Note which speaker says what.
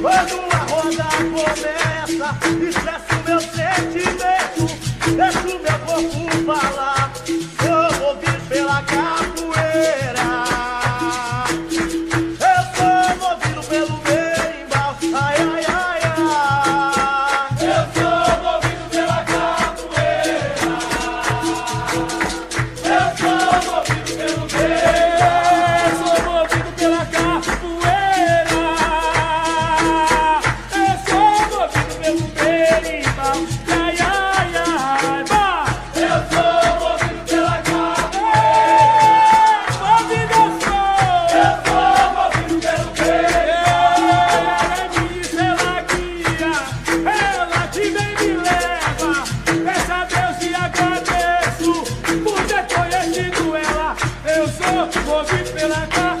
Speaker 1: Quando a roda começa, expresso meu sentimento, deixo meu corpo falar. vou vir pela. Tá?